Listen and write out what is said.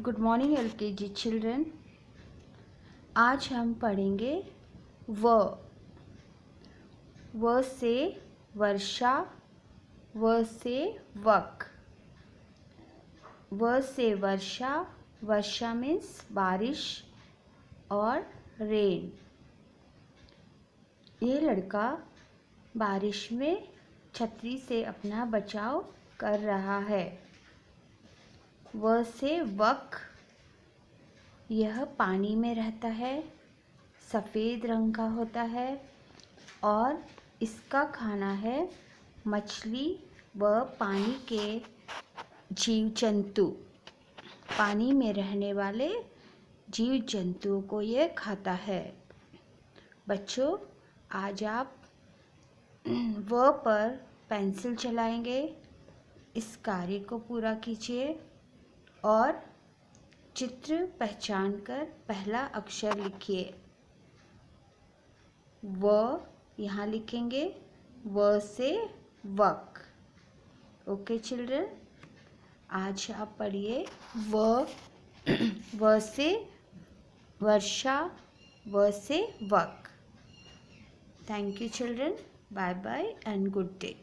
Good morning L के जी children आज हम पढ़ेंगे व। व से वर्षा, व से वक। व से वर्षा वर्षा मीन्स बारिश और रेन ये लड़का बारिश में छतरी से अपना बचाव कर रहा है। व से वक। यह पानी में रहता है, सफ़ेद रंग का होता है और इसका खाना है मछली व पानी के जीव जंतु पानी में रहने वाले जीव जंतुओं को ये खाता है। बच्चों, आज आप व पर पेंसिल चलाएँगे। इस कार्य को पूरा कीजिए। और चित्र पहचान कर पहला अक्षर लिखिए। व यहाँ लिखेंगे, व से वक। ओके चिल्ड्रन, आज आप पढ़िए, व व से वर्षा, व से वक। Thank you children bye bye and good day